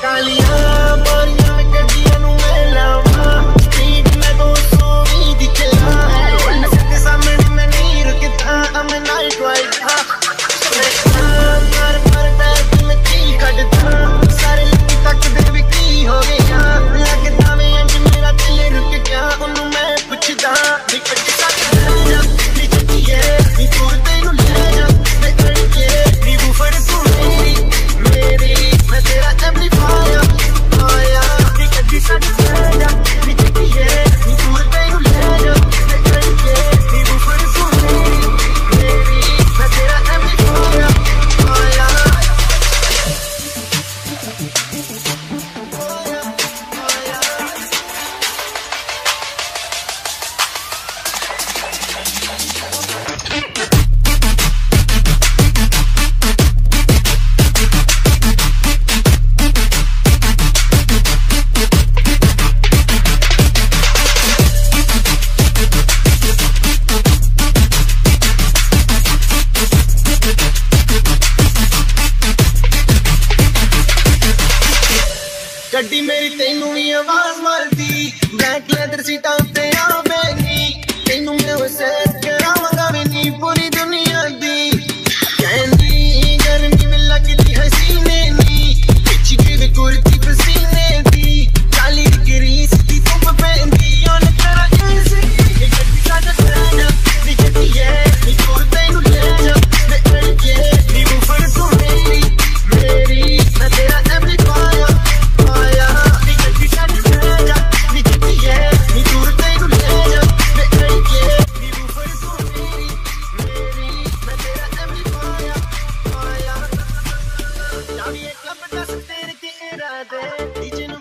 Cali. ਗੱਡੀ ਮੇਰੀ ਤੈਨੂੰ ਵੀ ਆਵਾਜ਼ ਮਾਰਦੀ। ਬਲੈਕ ਲੈਦਰ ਸੀਟਾਂ ਤੇ ਕੁੜੀਏ ਕਬ ਦੱਸ ਤੇਰੇ ਤੇ ਇਰਾਦੇ ਤੀਜੇ ਨੂੰ